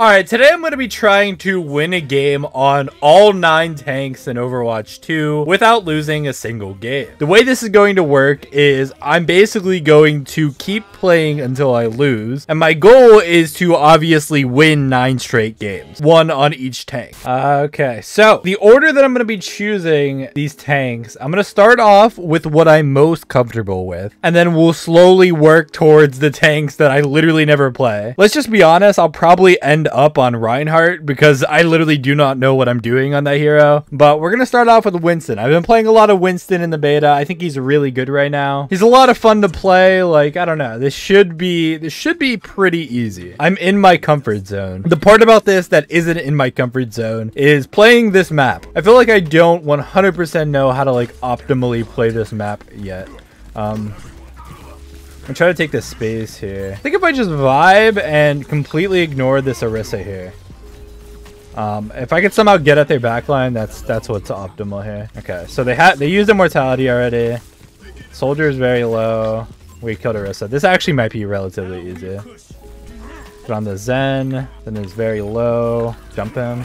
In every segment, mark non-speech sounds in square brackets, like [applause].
Alright, today I'm going to be trying to win a game on all 9 tanks in Overwatch 2 without losing a single game. The way this is going to work is I'm basically going to keep playing until I lose, and my goal is to obviously win 9 straight games, one on each tank. Uh, okay, so the order that I'm going to be choosing these tanks, I'm going to start off with what I'm most comfortable with, and then we'll slowly work towards the tanks that I literally never play. Let's just be honest, I'll probably end up on Reinhardt because I literally do not know what I'm doing on that hero. But we're going to start off with Winston. I've been playing a lot of Winston in the beta. I think he's really good right now. He's a lot of fun to play. Like, I don't know. This should be, this should be pretty easy. I'm in my comfort zone. The part about this that isn't in my comfort zone is playing this map. I feel like I don't 100% know how to like optimally play this map yet. Um, I'm trying to take this space here. I think if I just vibe and completely ignore this Orisa here. Um, if I could somehow get at their backline, that's that's what's optimal here. Okay, so they had they used immortality already. Soldier is very low. We killed Orisa. This actually might be relatively easy. Put on the Zen. Then is very low. Jump him.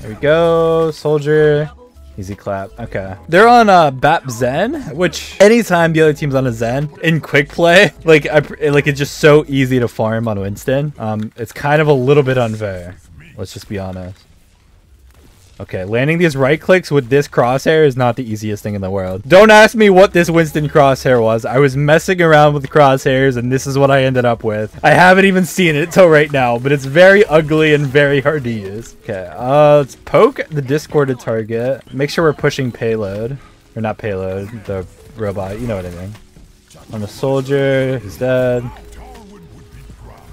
There we go. Soldier. Easy clap. Okay. They're on uh, BAP Zen, which anytime the other team's on a Zen in quick play, [laughs] like I, like it's just so easy to farm on Winston. Um, it's kind of a little bit unfair. Let's just be honest. Okay, landing these right clicks with this crosshair is not the easiest thing in the world. Don't ask me what this Winston crosshair was. I was messing around with crosshairs and this is what I ended up with. I haven't even seen it till right now, but it's very ugly and very hard to use. Okay, uh, let's poke the discorded target. Make sure we're pushing payload. Or not payload, the robot, you know what I mean. On the soldier, he's dead.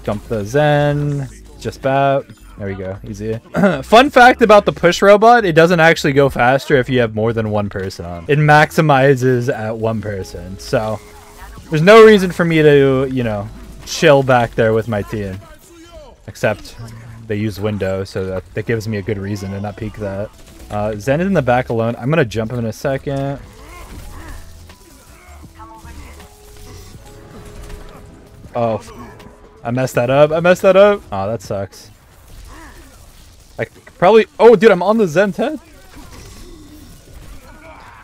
Jump the Zen, just about. There we go. Easy. [clears throat] Fun fact about the push robot, it doesn't actually go faster if you have more than one person on. It maximizes at one person. So there's no reason for me to, you know, chill back there with my team. Except they use window, so that, that gives me a good reason to not peek that. Uh, Zen is in the back alone. I'm going to jump him in a second. Oh, I messed that up. I messed that up. Oh, that sucks. I probably... Oh, dude, I'm on the Zen head.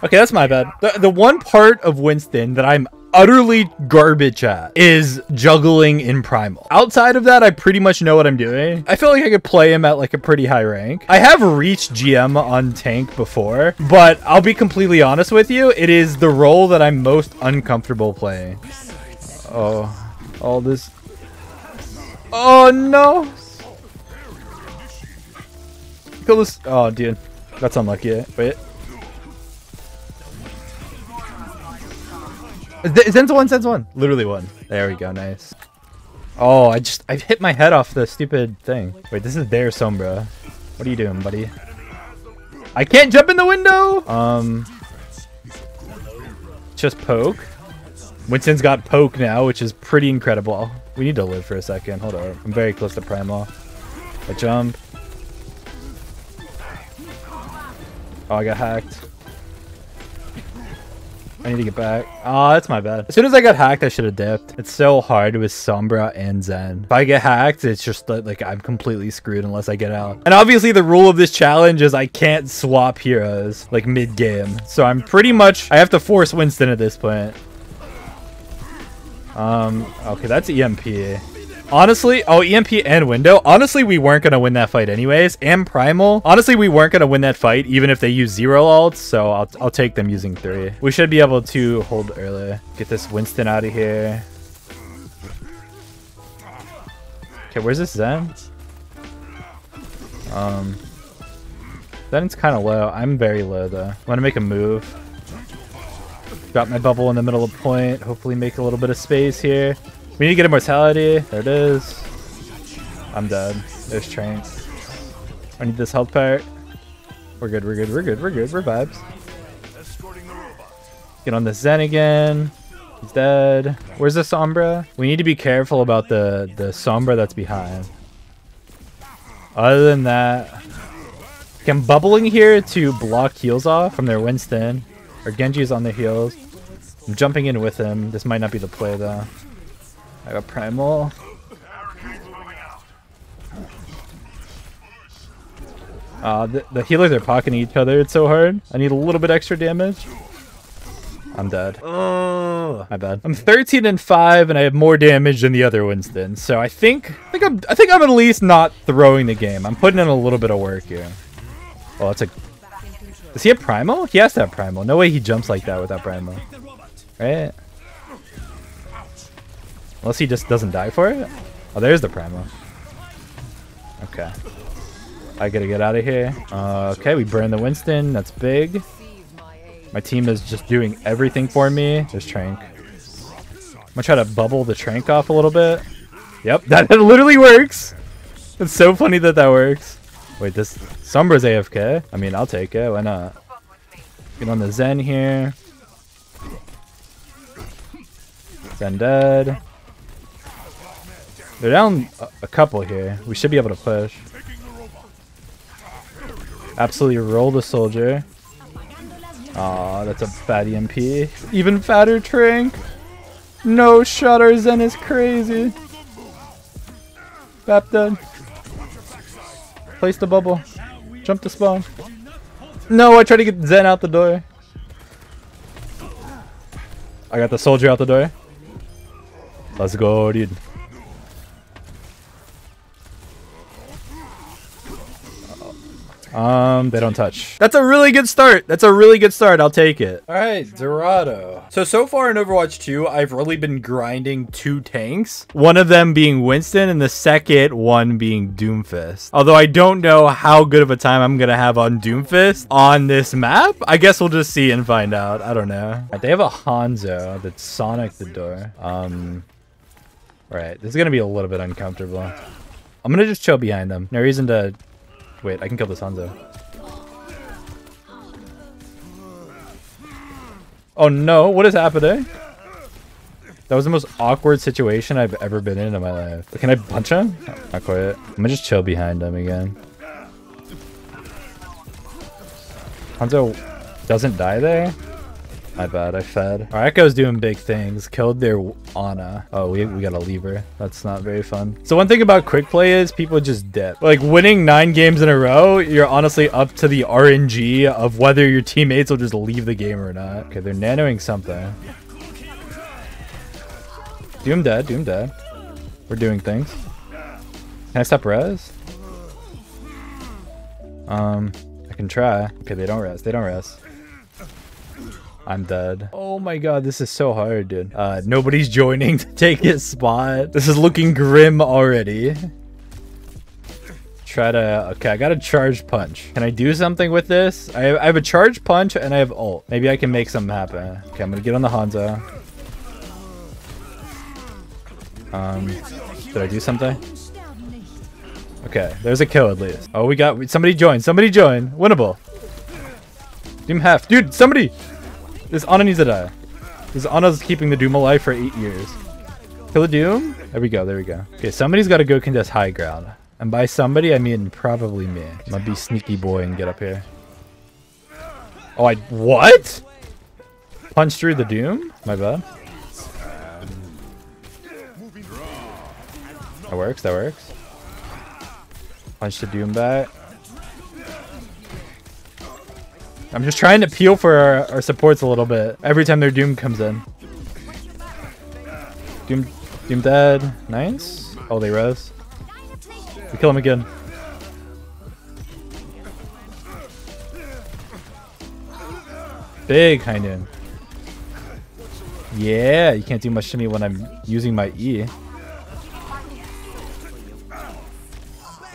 Okay, that's my bad. The, the one part of Winston that I'm utterly garbage at is juggling in Primal. Outside of that, I pretty much know what I'm doing. I feel like I could play him at like a pretty high rank. I have reached GM on tank before, but I'll be completely honest with you. It is the role that I'm most uncomfortable playing. Oh, all this. Oh no. Kill this. Oh, dude. That's unlucky. Wait. Zen's one, Zen's one. Literally one. There we go, nice. Oh, I just, I hit my head off the stupid thing. Wait, this is their Sombra. What are you doing, buddy? I can't jump in the window! Um, just poke. Winston's got poke now, which is pretty incredible. We need to live for a second. Hold on. I'm very close to Primal. I jump. Oh, I got hacked. I need to get back. Oh, that's my bad. As soon as I got hacked, I should have dipped. It's so hard with Sombra and Zen. If I get hacked, it's just like I'm completely screwed unless I get out. And obviously the rule of this challenge is I can't swap heroes like mid-game. So I'm pretty much, I have to force Winston at this point. Um, okay, that's EMP. Honestly, oh, EMP and window. Honestly, we weren't going to win that fight anyways. And Primal. Honestly, we weren't going to win that fight even if they use zero ults. So I'll, I'll take them using three. We should be able to hold early. Get this Winston out of here. Okay, where's this Zen? Um, Zen's kind of low. I'm very low though. Want to make a move. Drop my bubble in the middle of point. Hopefully make a little bit of space here. We need to get immortality. There it is. I'm dead. There's Trank. I need this health part. We're good, we're good, we're good, we're good, we're vibes. Get on the Zen again. He's dead. Where's the Sombra? We need to be careful about the, the Sombra that's behind. Other than that, I'm bubbling here to block heals off from their Winston. Or Genji's on the heals. I'm jumping in with him. This might not be the play though. I got primal. Uh, the, the healers are pocketing each other. It's so hard. I need a little bit extra damage. I'm dead. Oh, my bad. I'm 13 and 5, and I have more damage than the other ones. Then, So I think, I think I'm, I think I'm at least not throwing the game. I'm putting in a little bit of work here. Oh, that's a. Does he have primal? He has to have primal. No way he jumps like that without primal. Right? Unless he just doesn't die for it. Oh, there's the primal. Okay. I gotta get out of here. Uh, okay, we burn the Winston. That's big. My team is just doing everything for me. There's Trank. I'm gonna try to bubble the Trank off a little bit. Yep, [laughs] that literally works. It's so funny that that works. Wait, this Sombra's AFK? I mean, I'll take it. Why not? Get on the Zen here. Zen dead. They're down a, couple here. We should be able to push. Absolutely roll the soldier. Aw, that's a bad EMP. Even fatter Trank. No shot, our Zen is crazy. Bap dead. Place the bubble. Jump to spawn. No, I tried to get Zen out the door. I got the soldier out the door. Let's go, dude. Um, they don't touch. That's a really good start. That's a really good start. I'll take it. All right, Dorado. So, so far in Overwatch 2, I've really been grinding two tanks. One of them being Winston and the second one being Doomfist. Although I don't know how good of a time I'm going to have on Doomfist on this map. I guess we'll just see and find out. I don't know. Right, they have a Hanzo that's Sonic the door. Um, right. This is going to be a little bit uncomfortable. I'm going to just chill behind them. No reason to Wait, I can kill this Hanzo. Oh no, what is happening? That was the most awkward situation I've ever been in in my life. Can I punch him? Not quite. I'm gonna just chill behind him again. Hanzo doesn't die there? My bad, I fed. Our Echo's doing big things. Killed their Ana. Oh, we, we got a lever. That's not very fun. So one thing about quick play is people just dip. Like winning nine games in a row, you're honestly up to the RNG of whether your teammates will just leave the game or not. Okay, they're nanoing something. Doom dead, Doom dead. We're doing things. Can I stop res? Um, I can try. Okay, they don't res. They don't res. I'm dead. Oh my god, this is so hard, dude. Uh, nobody's joining to take his spot. This is looking grim already. Try to... Okay, I got a charge punch. Can I do something with this? I have, I have a charge punch and I have ult. Maybe I can make something happen. Okay, I'm gonna get on the Hanzo. Um, did I do something? Okay, there's a kill at least. Oh, we got... Somebody join. Somebody join. Winnable. Doom half. Dude, somebody... This Ana needs to die. This Ana's keeping the Doom alive for eight years. Kill the Doom? There we go, there we go. Okay, somebody's got to go contest high ground. And by somebody, I mean probably me. I'm gonna be sneaky boy and get up here. Oh, I... What? Punch through the Doom? My bad. That works, that works. Punch the Doom back. I'm just trying to peel for our, our, supports a little bit every time their Doom comes in. Doom, Doom dead. Nice. Oh, they res. We kill him again. Big High Yeah, you can't do much to me when I'm using my E.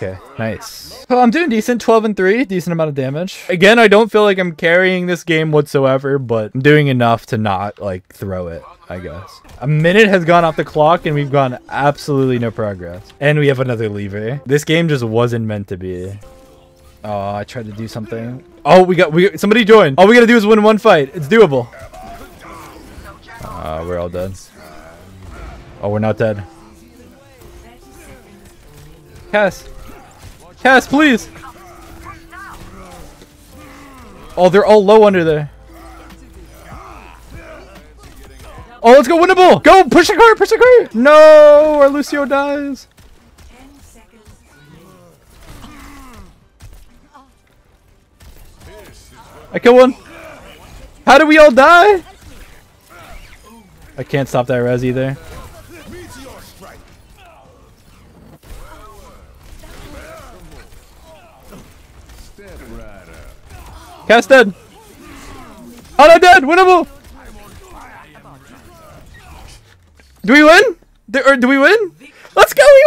Okay, nice. Well, I'm doing decent, 12 and 3, decent amount of damage. Again, I don't feel like I'm carrying this game whatsoever, but I'm doing enough to not, like, throw it, I guess. A minute has gone off the clock, and we've gone absolutely no progress. And we have another lever. This game just wasn't meant to be. Oh, I tried to do something. Oh, we got, we somebody joined. All we gotta do is win one fight. It's doable. Uh, we're all dead. Oh, we're not dead. Cass. Cass, please! Oh, they're all low under there. Oh, let's go winnable! Go! Push the car! Push the car! No! Our Lucio dies. I kill one. How do we all die? I can't stop that res either. Cass dead. Oh no, dead. Winnable. Do we win? Do, or do we win? Let's go. We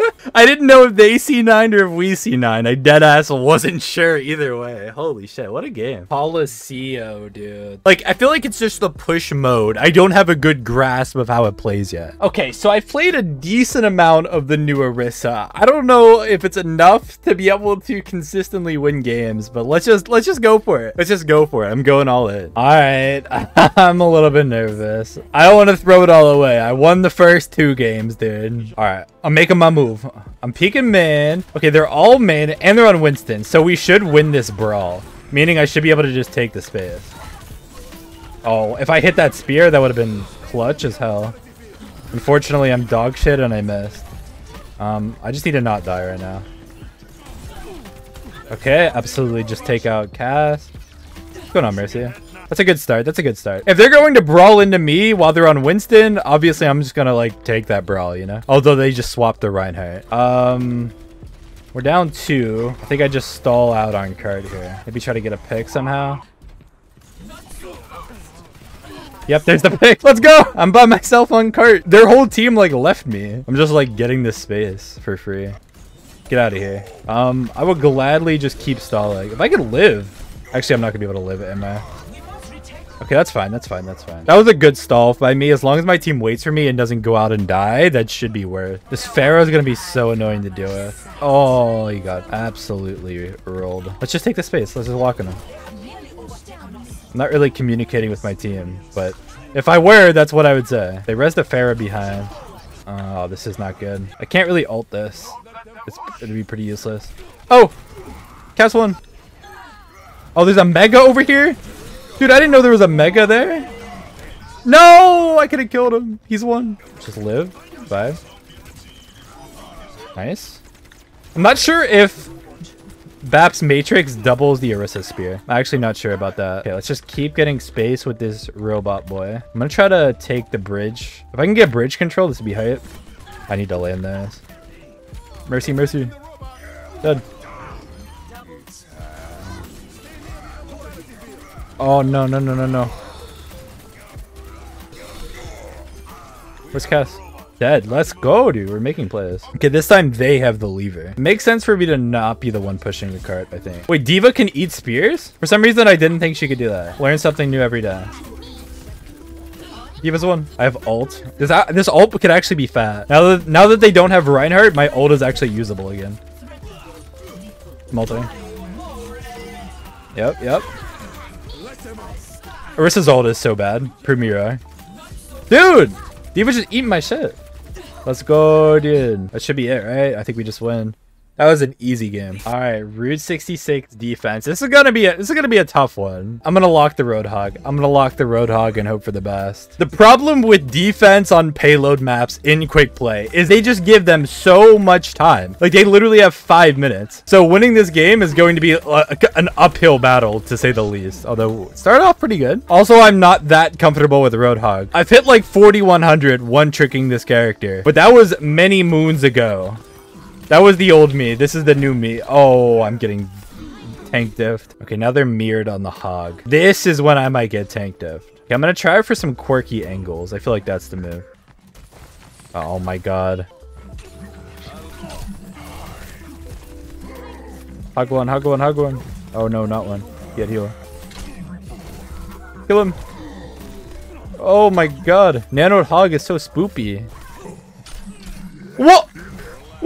win. [laughs] I didn't know if they see nine or if we see nine. I dead ass wasn't sure either way. Holy shit, what a game. Policio, dude. Like, I feel like it's just the push mode. I don't have a good grasp of how it plays yet. Okay, so I've played a decent amount of the new Orisa. I don't know if it's enough to be able to consistently win games, but let's just let's just go for it. Let's just go for it. I'm going all in. All right, [laughs] I'm a little bit nervous. I don't want to throw it all away. I won the first two games, dude. All right, I'm making my move. I'm peeking man. Okay, they're all man and they're on Winston. So we should win this brawl. Meaning I should be able to just take the space. Oh, if I hit that spear, that would have been clutch as hell. Unfortunately, I'm dog shit and I missed. Um, I just need to not die right now. Okay, absolutely just take out Cass. What's going on, Mercy? That's a good start. That's a good start. If they're going to brawl into me while they're on Winston, obviously I'm just gonna like take that brawl, you know? Although they just swapped the Reinhardt. Um, we're down two. I think I just stall out on card here. Maybe try to get a pick somehow. Yep, there's the pick. Let's go. I'm by myself on cart. Their whole team like left me. I'm just like getting this space for free. Get out of here. Um, I would gladly just keep stalling. If I could live. Actually, I'm not gonna be able to live it, am I? Okay, that's fine. That's fine. That's fine. That was a good stall by me. As long as my team waits for me and doesn't go out and die, that should be worth. This Pharah is going to be so annoying to deal with. Oh, he got absolutely rolled. Let's just take the space. Let's just walk in him. I'm not really communicating with my team, but if I were, that's what I would say. They res the Pharah behind. Oh, this is not good. I can't really ult this. It's, it'd be pretty useless. Oh! Cass one. Oh, there's a Mega over here? Dude, I didn't know there was a Mega there. No! I could have killed him. He's one. Just live. Five. Nice. I'm not sure if Bap's Matrix doubles the Orisa Spear. I'm actually not sure about that. Okay, let's just keep getting space with this robot boy. I'm gonna try to take the bridge. If I can get bridge control, this would be hype. I need to land this. Mercy, mercy. Dead. Oh, no, no, no, no, no. Where's Cass? Dead. Let's go, dude. We're making plays. Okay, this time they have the lever. Makes sense for me to not be the one pushing the cart, I think. Wait, D.Va can eat spears? For some reason, I didn't think she could do that. Learn something new every day. D.Va's one. I have ult. This, this ult could actually be fat. Now that, now that they don't have Reinhardt, my ult is actually usable again. Multi. Yep, yep. Orisa's ult is so bad. Premier. Dude! D.Va just eating my shit. Let's go, dude. That should be it, right? I think we just win. That was an easy game. All right, Route 66 defense. This is gonna be a this is gonna be a tough one. I'm gonna lock the Roadhog. I'm gonna lock the Roadhog and hope for the best. The problem with defense on payload maps in quick play is they just give them so much time. Like they literally have five minutes. So winning this game is going to be a, an uphill battle to say the least. Although started off pretty good. Also, I'm not that comfortable with Roadhog. I've hit like 4100 one tricking this character, but that was many moons ago. That was the old me. This is the new me. Oh, I'm getting tank diffed. Okay, now they're mirrored on the hog. This is when I might get tank diffed. Okay, I'm gonna try for some quirky angles. I feel like that's the move. Oh my god. Hog one, hog one, hog one. Oh no, not one. Get healer. Kill him. Oh my god. Nano hog is so spoopy. What?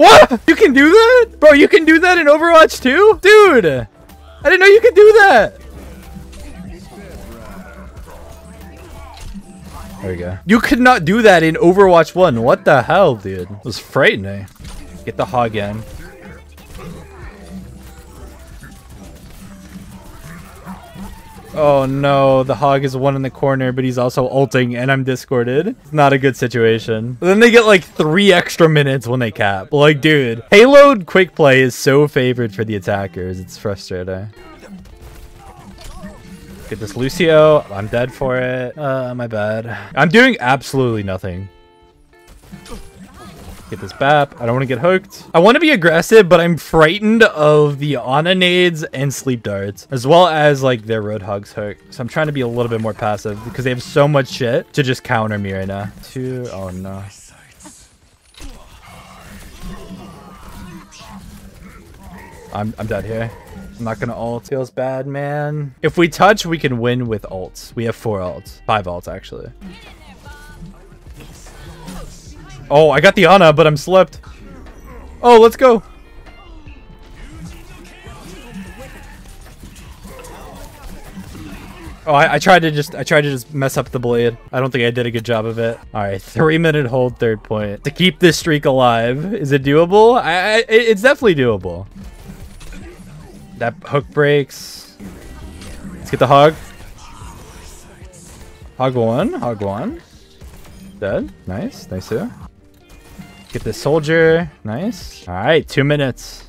What? You can do that? Bro, you can do that in Overwatch 2? Dude! I didn't know you could do that! There we go. You could not do that in Overwatch 1. What the hell, dude? It was frightening. Get the hog in. Oh no, the hog is one in the corner, but he's also ulting and I'm discorded. It's not a good situation. But then they get like three extra minutes when they cap. Like, dude, payload quick play is so favored for the attackers. It's frustrating. Get this Lucio. I'm dead for it. Uh, my bad. I'm doing absolutely nothing. Get this BAP. I don't want to get hooked. I want to be aggressive, but I'm frightened of the Ana nades and sleep darts, as well as like their Roadhog's hook. So I'm trying to be a little bit more passive because they have so much shit to just counter me right now. Two. Oh no. I'm, I'm dead here. I'm not gonna ult. Feels bad, man. If we touch, we can win with ults. We have four ults. Five ults, actually. Oh, I got the Ana, but I'm slipped. Oh, let's go. Oh, I, I, tried to just I tried to just mess up the blade. I don't think I did a good job of it. All right, three minute hold third point to keep this streak alive. Is it doable? I, I it's definitely doable. That hook breaks. Let's get the hog. Hog one, hog one. Dead. Nice, nice too. Get the soldier. Nice. All right, two minutes.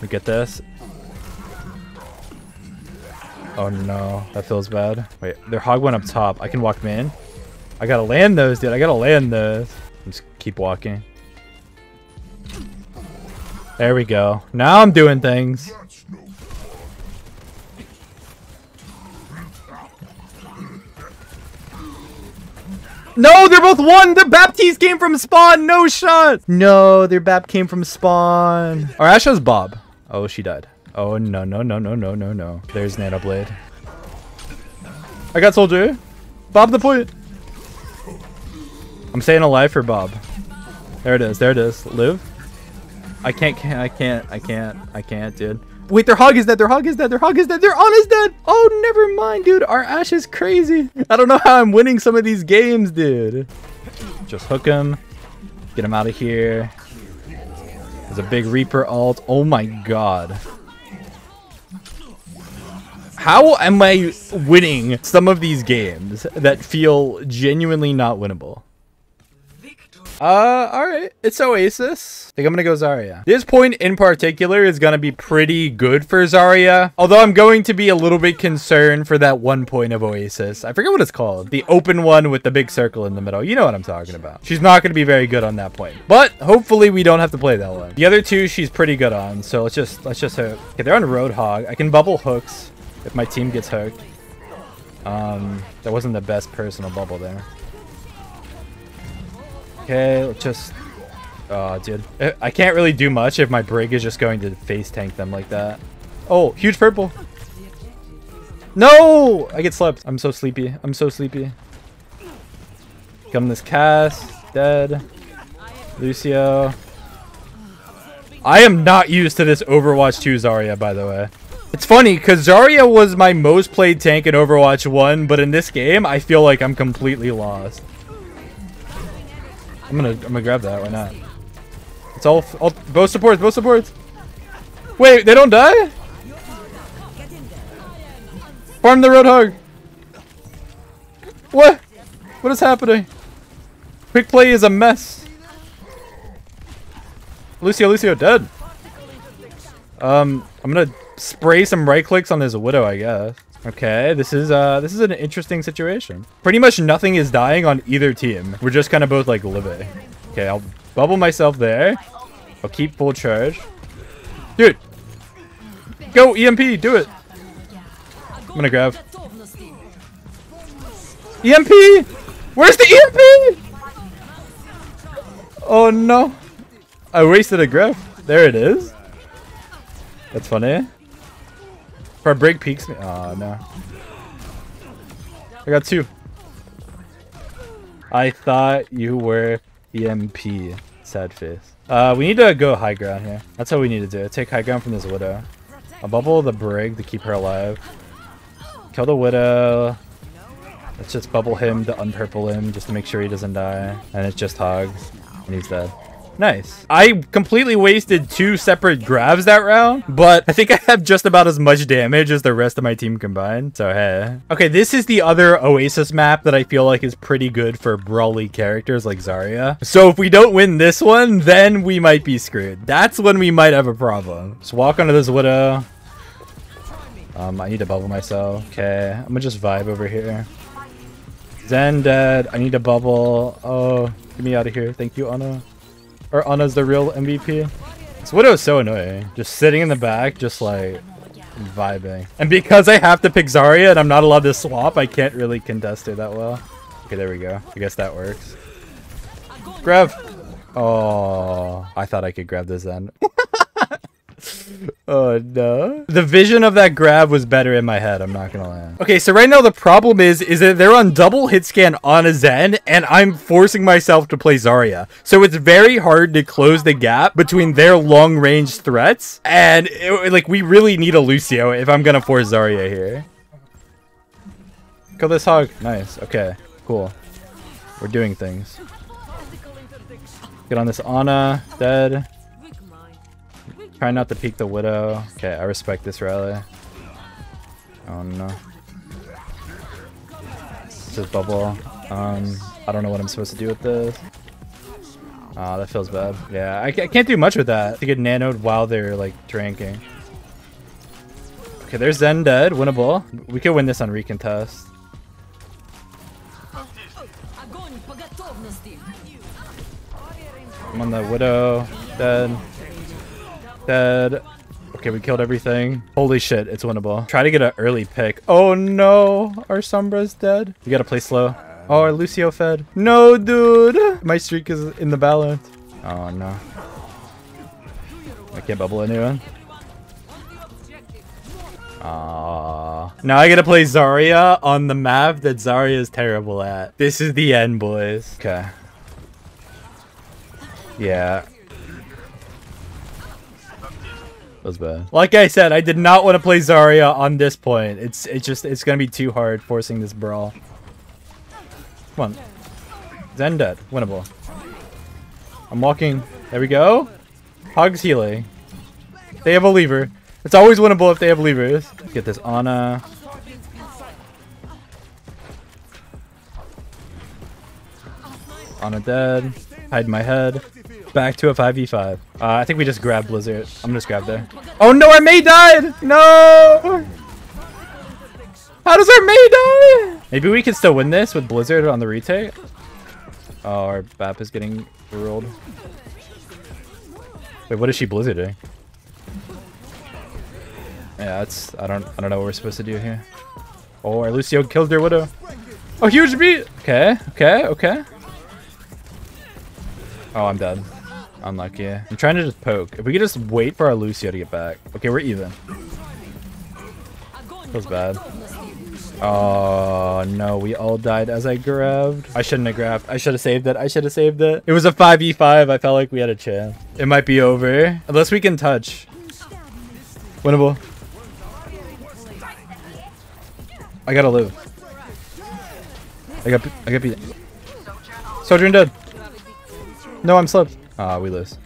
We get this. Oh no, that feels bad. Wait, their hog went up top. I can walk main. I gotta land those, dude. I gotta land those. Just keep walking. There we go. Now I'm doing things. No, they're both one. The Baptiste came from spawn. No shot. No, their Bap came from spawn. Our Ashe has Bob. Oh, she died. Oh, no, no, no, no, no, no, no. There's Nano Blade. I got Soldier. Bob the point. I'm staying alive for Bob. There it is. There it is. Live. I can't, can't, I can't, I can't, I can't, dude. Wait, their hog is dead. Their hog is dead. Their hog is dead. Their on is dead. Oh, never mind, dude. Our Ashe is crazy. I don't know how I'm winning some of these games, dude. Just hook him. Get him out of here. There's a big Reaper alt. Oh my god. How am I winning some of these games that feel genuinely not winnable? Uh, alright. It's Oasis. I think I'm gonna go Zarya. This point in particular is gonna be pretty good for Zarya. Although I'm going to be a little bit concerned for that one point of Oasis. I forget what it's called. The open one with the big circle in the middle. You know what I'm talking about. She's not gonna be very good on that point. But hopefully we don't have to play that one. The other two she's pretty good on. So let's just, let's just hook. Okay, they're on Roadhog. I can bubble hooks if my team gets hooked. Um, that wasn't the best personal bubble there. Okay, let's just... Oh, dude. Uh, I can't really do much if my Brig is just going to face tank them like that. Oh, huge purple. No! I get slept. I'm so sleepy. I'm so sleepy. Come this Cass. Dead. Lucio. I am not used to this Overwatch 2 Zarya, by the way. It's funny, because Zarya was my most played tank in Overwatch 1, but in this game, I feel like I'm completely lost. I'm gonna I'm gonna grab that. Why not? It's all, all both supports. Both supports. Wait, they don't die? Farm the Roadhog. What? What is happening? Quick play is a mess. Lucio, Lucio, dead. Um, I'm gonna spray some right clicks on this Widow, I guess. Okay, this is uh this is an interesting situation. Pretty much nothing is dying on either team. We're just kind of both like living. Okay, I'll bubble myself there. I'll keep full charge. Dude! Go, EMP, do it! I'm gonna grab. EMP! Where's the EMP? Oh no. I wasted a grab. There it is. That's funny. For a break peeks me. Oh no. I got two. I thought you were EMP. Sad face. Uh, we need to go high ground here. That's how we need to do. Take high ground from this widow. I'll bubble the brig to keep her alive. Kill the widow. Let's just bubble him to unpurple him just to make sure he doesn't die. And it's just hogs. And he's dead. Nice. I completely wasted two separate grabs that round, but I think I have just about as much damage as the rest of my team combined. So, hey. Okay, this is the other Oasis map that I feel like is pretty good for brawly characters like Zarya. So if we don't win this one, then we might be screwed. That's when we might have a problem. Just walk onto this Widow. Um, I need to bubble myself. Okay, I'm gonna just vibe over here. Zen dead. I need to bubble. Oh, get me out of here. Thank you, Ana. Or Ana's the real MVP. This Widow is so annoying. Just sitting in the back, just like vibing. And because I have to pick Zarya and I'm not allowed to swap, I can't really contest her that well. Okay, there we go. I guess that works. Grab. Oh, I thought I could grab this then. [laughs] [laughs] oh no. The vision of that grab was better in my head, I'm not gonna lie. Okay, so right now the problem is is that they're on double hit scan on a Zen and I'm forcing myself to play Zarya. So it's very hard to close the gap between their long range threats and it, like we really need a Lucio if I'm gonna force Zarya here. Kill this hog. Nice. Okay. Cool. We're doing things. Get on this Ana. Dead. Try not to peek the Widow. Okay, I respect this rally. Oh no. Just bubble. Um, I don't know what I'm supposed to do with this. Oh, that feels bad. Yeah, I, I can't do much with that. To get nanoed while they're like drinking. Okay, there's Zen dead. Winnable. We could win this on recontest. I'm on the Widow. Dead. Dead. Okay, we killed everything. Holy shit, it's winnable. Try to get an early pick. Oh no, our Sombra's dead. We gotta play slow. Oh, our Lucio fed. No, dude. My streak is in the balance. Oh no. I can't bubble anyone. Aww. Now I gotta play Zarya on the map that Zarya is terrible at. This is the end, boys. Okay. Yeah, was bad. Like I said, I did not want to play Zarya on this point. It's it's just it's gonna be too hard forcing this brawl. Come on. Zen dead. Winnable. I'm walking. There we go. Hogs healing. They have a lever. It's always winnable if they have levers. Get this Ana. Ana dead. Hide my head. Back to a 5v5. Uh, I think we just grabbed Blizzard. I'm gonna just grab there. Oh no, our Mei died! No! How does our Mei die? Maybe we can still win this with Blizzard on the retake. Oh, our Bap is getting rolled. Wait, what is she blizzarding? Yeah, that's I don't I don't know what we're supposed to do here. Oh, our Lucio killed their Widow. Oh, huge beat! Okay, okay, okay. Oh, I'm dead. Unlucky. I'm trying to just poke. If we could just wait for our Lucio to get back. Okay, we're even. Feels bad. Oh, no. We all died as I grabbed. I shouldn't have grabbed. I should have saved it. I should have saved it. It was a 5v5. I felt like we had a chance. It might be over. Unless we can touch. Winnable. I gotta live. I got I got beat. Sojourn dead. No, I'm slipped. Ah, uh, we lose.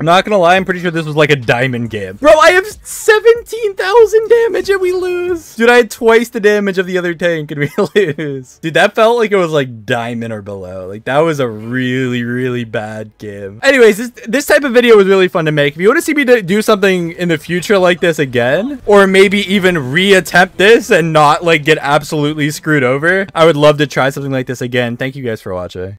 I'm not gonna lie, I'm pretty sure this was like a diamond game. Bro, I have 17,000 damage and we lose. Dude, I had twice the damage of the other tank and we [laughs] lose. Dude, that felt like it was like diamond or below. Like that was a really, really bad game. Anyways, this, this type of video was really fun to make. If you want to see me do something in the future like this again, or maybe even reattempt this and not like get absolutely screwed over, I would love to try something like this again. Thank you guys for watching.